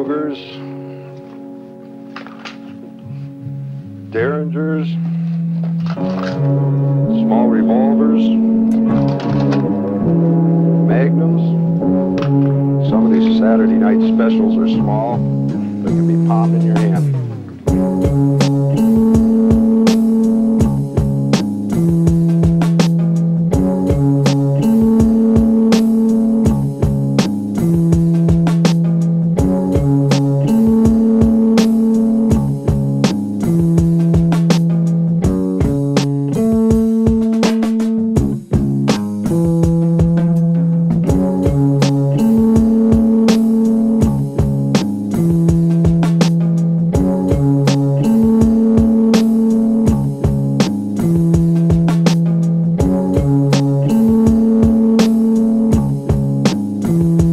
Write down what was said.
Magners, Derringers, small revolvers, Magnums. Some of these Saturday night specials are small, but can be popped in your hand. Mm-hmm.